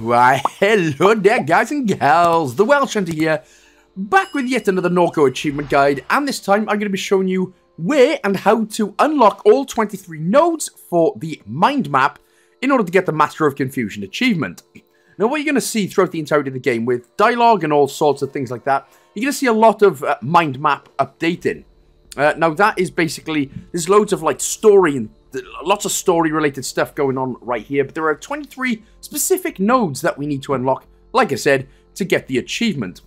Why, hello there, guys and gals. The Welsh Hunter here, back with yet another Norco achievement guide, and this time I'm going to be showing you where and how to unlock all 23 nodes for the mind map in order to get the Master of Confusion achievement. Now, what you're going to see throughout the entirety of the game with dialogue and all sorts of things like that, you're going to see a lot of uh, mind map updating. Uh, now, that is basically, there's loads of like story and lots of story related stuff going on right here, but there are 23 specific nodes that we need to unlock, like I said, to get the achievement.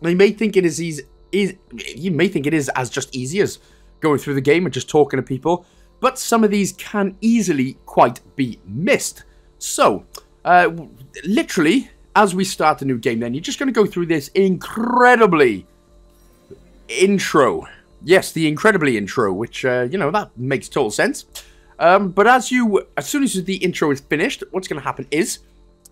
Now, you may think it is easy, is, you may think it is as just easy as going through the game and just talking to people, but some of these can easily quite be missed. So, uh, literally, as we start a new game then, you're just going to go through this incredibly intro Yes, the incredibly intro, which, uh, you know, that makes total sense. Um, but as you, as soon as the intro is finished, what's going to happen is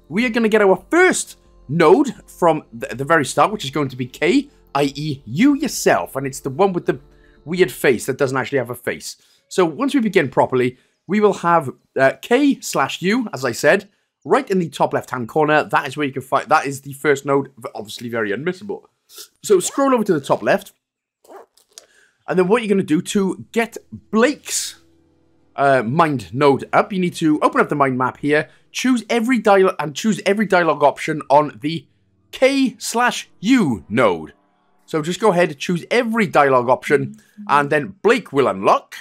we are going to get our first node from the, the very start, which is going to be Kay, i.e. you yourself. And it's the one with the weird face that doesn't actually have a face. So once we begin properly, we will have uh, Kay slash U, as I said, right in the top left-hand corner. That is where you can find, that is the first node, obviously very unmissable. So scroll over to the top left, and then what you're going to do to get Blake's uh, mind node up, you need to open up the mind map here, choose every dial and choose every dialogue option on the Kay slash U node. So just go ahead, choose every dialogue option, and then Blake will unlock.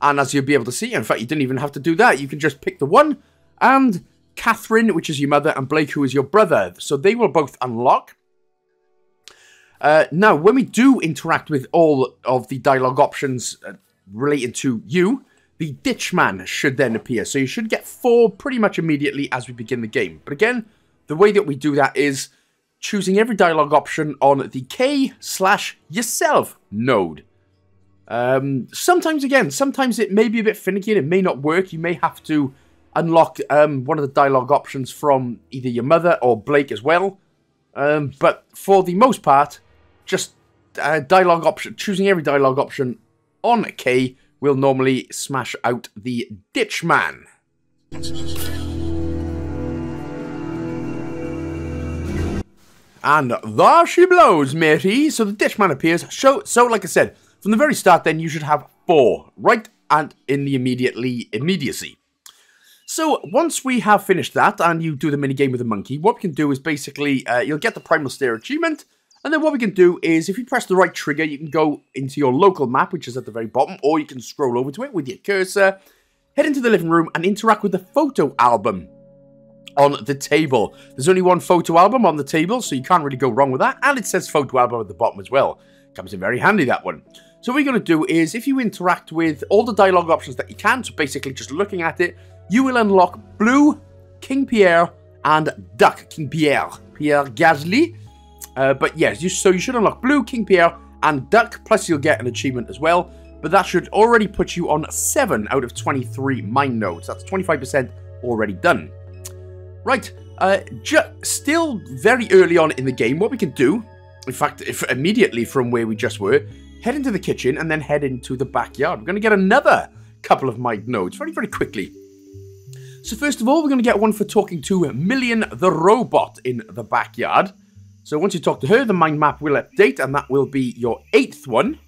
And as you'll be able to see, in fact, you didn't even have to do that. You can just pick the one, and Catherine, which is your mother, and Blake, who is your brother. So they will both unlock. Uh, now, when we do interact with all of the dialogue options uh, related to you, the Ditchman should then appear. So you should get four pretty much immediately as we begin the game. But again, the way that we do that is choosing every dialogue option on the Kay slash yourself node. Um, sometimes, again, sometimes it may be a bit finicky and it may not work. You may have to unlock um, one of the dialogue options from either your mother or Blake as well. Um, but for the most part, just uh, dialogue option, choosing every dialogue option on Kay will normally smash out the ditch man. And there she blows, matey. So the ditch man appears. So, so like I said, from the very start, then you should have four, right? And in the immediately immediacy. So once we have finished that, and you do the mini game with the monkey, what we can do is basically uh, you'll get the primal stare achievement, and then what we can do is, if you press the right trigger, you can go into your local map, which is at the very bottom, or you can scroll over to it with your cursor, head into the living room, and interact with the photo album on the table. There's only one photo album on the table, so you can't really go wrong with that, and it says photo album at the bottom as well. Comes in very handy, that one. So what you're going to do is, if you interact with all the dialogue options that you can, so basically just looking at it, you will unlock Blue, King Pierre, and Duck, King Pierre, Pierre Gasly, uh, but yes, so you should unlock Blue, King Pierre, and Duck, plus you'll get an achievement as well. But that should already put you on 7 out of 23 mine nodes. That's 25% already done. Right, uh, still very early on in the game, what we can do, in fact, if immediately from where we just were, head into the kitchen and then head into the backyard. We're going to get another couple of mine nodes very, very quickly. So first of all, we're going to get one for talking to Million the Robot in the backyard. So once you talk to her, the mind map will update, and that will be your eighth one.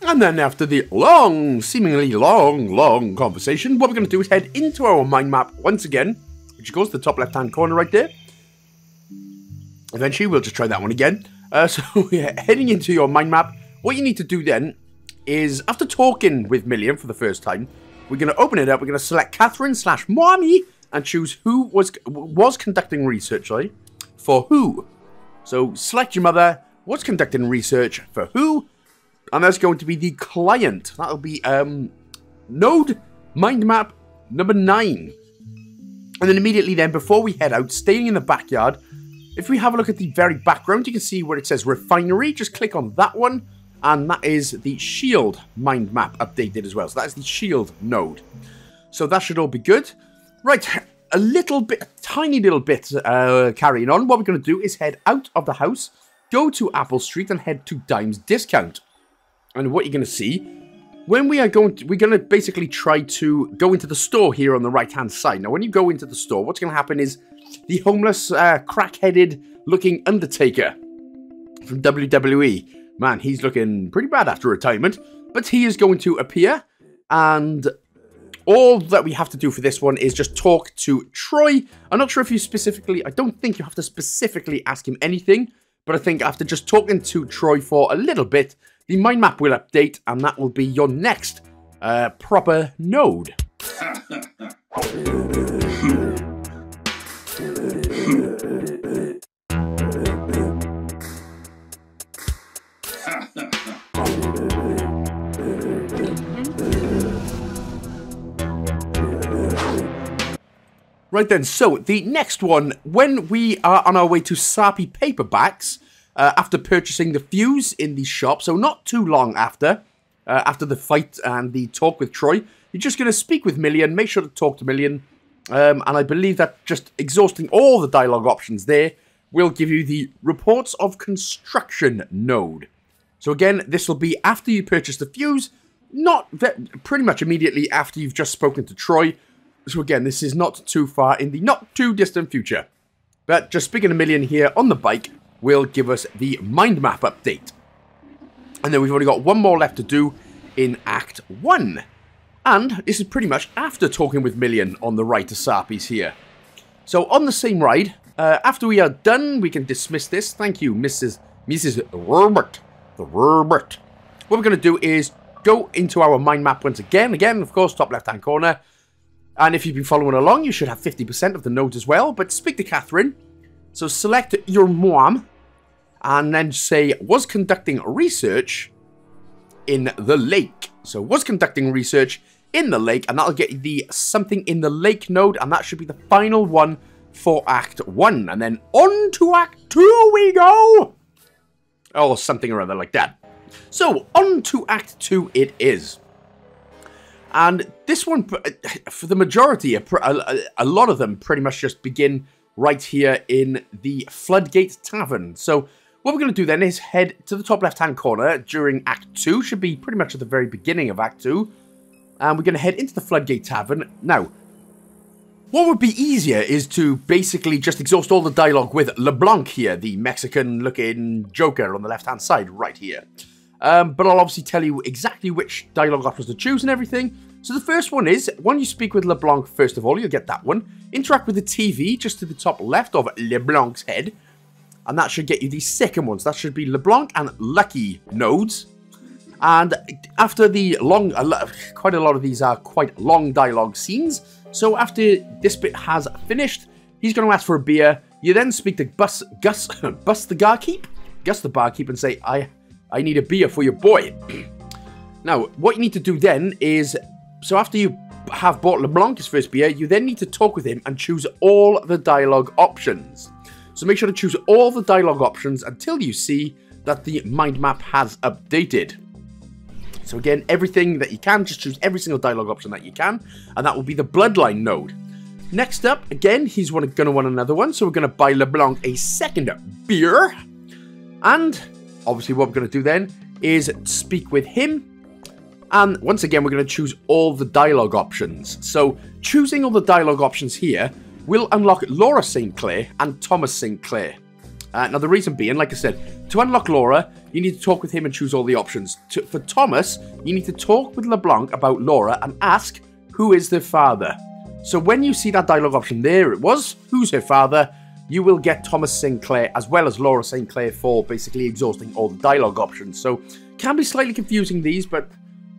And then after the long, seemingly long, long conversation, what we're going to do is head into our mind map once again, which goes to the top left-hand corner right there. Eventually, we'll just try that one again. Uh, so yeah, heading into your mind map, what you need to do then is, after talking with Million for the first time, we're going to open it up, we're going to select Catherine slash Mommy, and choose who was was conducting research, right? For who? So select your mother, was conducting research for who, and that's going to be the client. That'll be um, node mind map number nine. And then immediately then, before we head out, staying in the backyard, if we have a look at the very background, you can see where it says refinery. Just click on that one, and that is the shield mind map updated as well. So that is the shield node. So that should all be good. Right, a little bit, a tiny little bit uh, carrying on. What we're going to do is head out of the house, go to Apple Street and head to Dimes Discount. And what you're going to see when we are going to, we're going to basically try to go into the store here on the right hand side. Now, when you go into the store, what's going to happen is the homeless, uh, crack-headed looking Undertaker from WWE. Man, he's looking pretty bad after retirement, but he is going to appear, and all that we have to do for this one is just talk to Troy. I'm not sure if you specifically, I don't think you have to specifically ask him anything, but I think after just talking to Troy for a little bit, the mind map will update, and that will be your next uh, proper node. Right then, so the next one, when we are on our way to Sarpy Paperbacks, uh, after purchasing the fuse in the shop, so not too long after, uh, after the fight and the talk with Troy, you're just going to speak with Million, make sure to talk to Million, um, and I believe that just exhausting all the dialogue options there will give you the reports of construction node. So again, this will be after you purchase the fuse, not pretty much immediately after you've just spoken to Troy, so again, this is not too far in the not too distant future. But just speaking a million here on the bike will give us the mind map update. And then we've only got one more left to do in Act 1. And this is pretty much after talking with Million on the ride to Sarpy's here. So on the same ride, uh, after we are done, we can dismiss this. Thank you, Mrs. Mrs. Robert. The Robert. What we're going to do is go into our mind map once again. Again, of course, top left-hand corner. And if you've been following along, you should have 50% of the nodes as well. But speak to Catherine. So select your mom. And then say, was conducting research in the lake. So was conducting research in the lake. And that'll get the something in the lake node. And that should be the final one for Act 1. And then on to Act 2 we go. Or something or other like that. So, on to Act 2 it is. And this one, uh, for the majority, a, lot of them pretty much just begin right here in the Floodgate Tavern. So what we're going to do then is head to the top left-hand corner during Act 2. Should be pretty much at the very beginning of Act 2. And we're going to head into the Floodgate Tavern. Now, what would be easier is to basically just exhaust all the dialogue with LeBlanc here, the Mexican-looking Joker on the left-hand side right here. Um, but I'll obviously tell you exactly which dialogue options to choose and everything. So the first one is, when you speak with LeBlanc, first of all, you'll get that one. Interact with the TV just to the top left of LeBlanc's head. And that should get you the second ones. That should be LeBlanc and Lucky nodes. And after the long, quite a lot of these are quite long dialogue scenes. So after this bit has finished, he's going to ask for a beer. You then speak to Bus, Gus, Bus the barkeep, Gus the barkeep, and say, I, I need a beer for your boy. now, what you need to do then is so after you have bought LeBlanc's first beer, you then need to talk with him and choose all the dialogue options. So make sure to choose all the dialogue options until you see that the mind map has updated. So again, everything that you can, just choose every single dialogue option that you can, and that will be the Bloodline node. Next up, again, he's going to want another one, so we're going to buy LeBlanc a second beer. And obviously what we're going to do then is speak with him and once again, we're going to choose all the dialogue options. So choosing all the dialogue options here will unlock Laura St. Clair and Thomas St. Clair. Uh, now, the reason being, like I said, to unlock Laura, you need to talk with him and choose all the options. To, for Thomas, you need to talk with LeBlanc about Laura and ask who is their father. So when you see that dialogue option there, it was who's her father, you will get Thomas St. Clair as well as Laura St. Clair for basically exhausting all the dialogue options. So can be slightly confusing these, but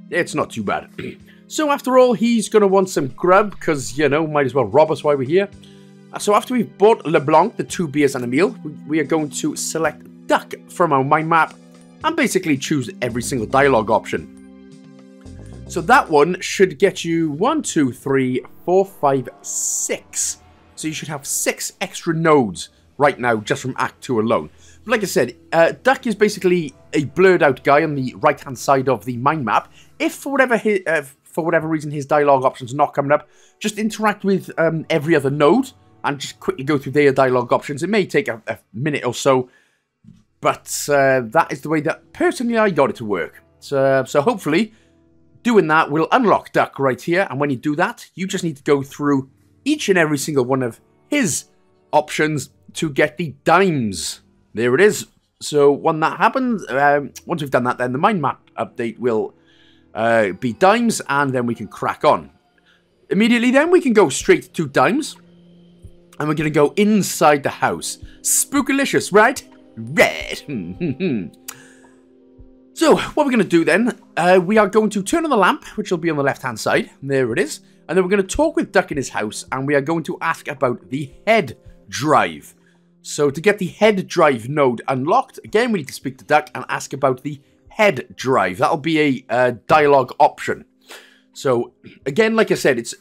it's not too bad. so after all, he's going to want some grub, because, you know, might as well rob us while we're here. Uh, so after we've bought LeBlanc, the two beers and a meal, we are going to select Duck from our mind map, and basically choose every single dialogue option. So that one should get you one, two, three, four, five, six. So you should have six extra nodes right now just from Act 2 alone. But like I said, uh, Duck is basically a blurred out guy on the right hand side of the mind map. If for whatever his, uh, for whatever reason his dialogue options are not coming up, just interact with um, every other node and just quickly go through their dialogue options. It may take a, a minute or so, but uh, that is the way that personally I got it to work. So, so hopefully doing that will unlock Duck right here. And when you do that, you just need to go through each and every single one of his options to get the dimes. There it is. So when that happens, um, once we've done that, then the mind map update will uh, be dimes, and then we can crack on. Immediately then, we can go straight to dimes, and we're going to go inside the house. Spookalicious, right? Red. so, what we're going to do then, uh, we are going to turn on the lamp, which will be on the left-hand side. There it is. And then we're going to talk with Duck in his house, and we are going to ask about the head drive. So to get the head drive node unlocked, again, we need to speak to Duck and ask about the head drive. That'll be a uh, dialogue option. So again, like I said, it's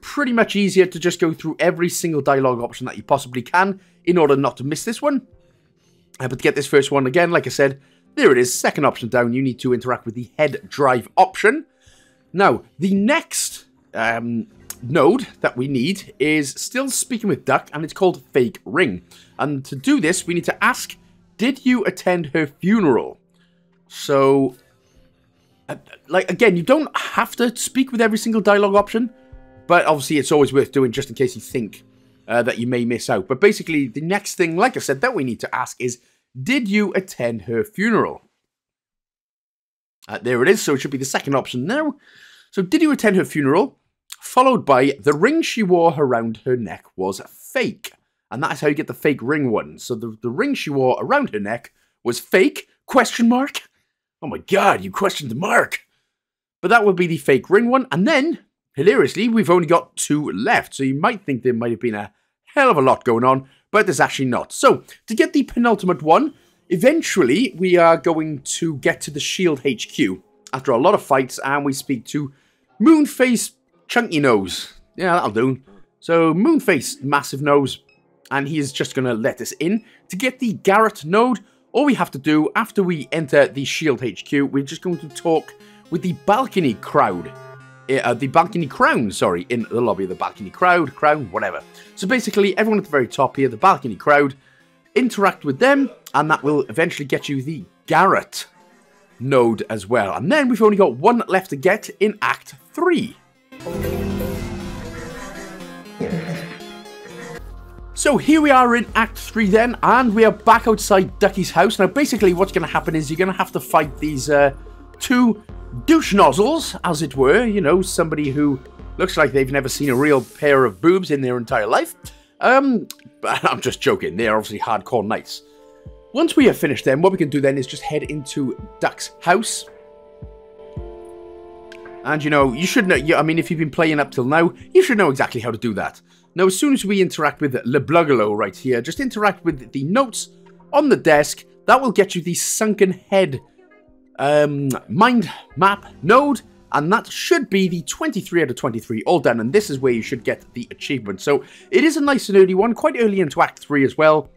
pretty much easier to just go through every single dialogue option that you possibly can in order not to miss this one. Uh, but to get this first one again, like I said, there it is, second option down, you need to interact with the head drive option. Now, the next um, node that we need is still speaking with Duck, and it's called Fake Ring. And to do this, we need to ask, did you attend her funeral? So, uh, like, again, you don't have to speak with every single dialogue option, but obviously it's always worth doing just in case you think uh, that you may miss out. But basically, the next thing, like I said, that we need to ask is, did you attend her funeral? Uh, there it is, so it should be the second option now. So, did you attend her funeral? Followed by the ring she wore around her neck was fake. And that is how you get the fake ring one. So the, the ring she wore around her neck was fake? Question mark? Oh my god, you questioned the mark. But that would be the fake ring one. And then, hilariously, we've only got two left. So you might think there might have been a hell of a lot going on, but there's actually not. So, to get the penultimate one, eventually we are going to get to the Shield HQ after a lot of fights, and we speak to Moonface chunky nose. Yeah, that'll do. So Moonface, massive nose, and he is just going to let us in. To get the Garrett node, all we have to do after we enter the Shield HQ, we're just going to talk with the balcony crowd. Uh, the balcony crown, sorry, in the lobby of the balcony crowd, crown, whatever. So basically, everyone at the very top here, the balcony crowd, interact with them, and that will eventually get you the Garrett node as well. And then we've only got one left to get in Act 3. So here we are in Act 3 then, and we are back outside Ducky's house. Now basically what's going to happen is you're going to have to fight these uh, two douche nozzles, as it were. You know, somebody who looks like they've never seen a real pair of boobs in their entire life. Um, but I'm just joking, they're obviously hardcore knights. Once we have finished them, what we can do then is just head into Duck's house. And you know, you should know, I mean, if you've been playing up till now, you should know exactly how to do that. Now, as soon as we interact with Le Blugolo right here, just interact with the notes on the desk. That will get you the Sunken Head um, mind map node. And that should be the 23 out of 23 all done. And this is where you should get the achievement. So it is a nice and early one, quite early into Act 3 as well.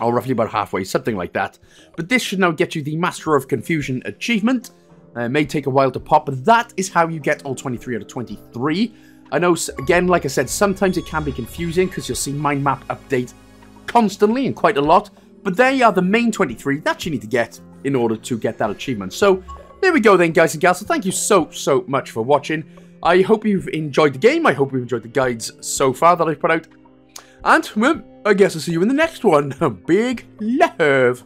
Or roughly about halfway, something like that. But this should now get you the Master of Confusion achievement. Uh, it may take a while to pop, but that is how you get all 23 out of 23. I know, again, like I said, sometimes it can be confusing because you'll see mind map update constantly and quite a lot, but they are the main 23 that you need to get in order to get that achievement. So, there we go then, guys and gals. So thank you so, so much for watching. I hope you've enjoyed the game. I hope you've enjoyed the guides so far that I've put out. And, well, I guess I'll see you in the next one. Big love.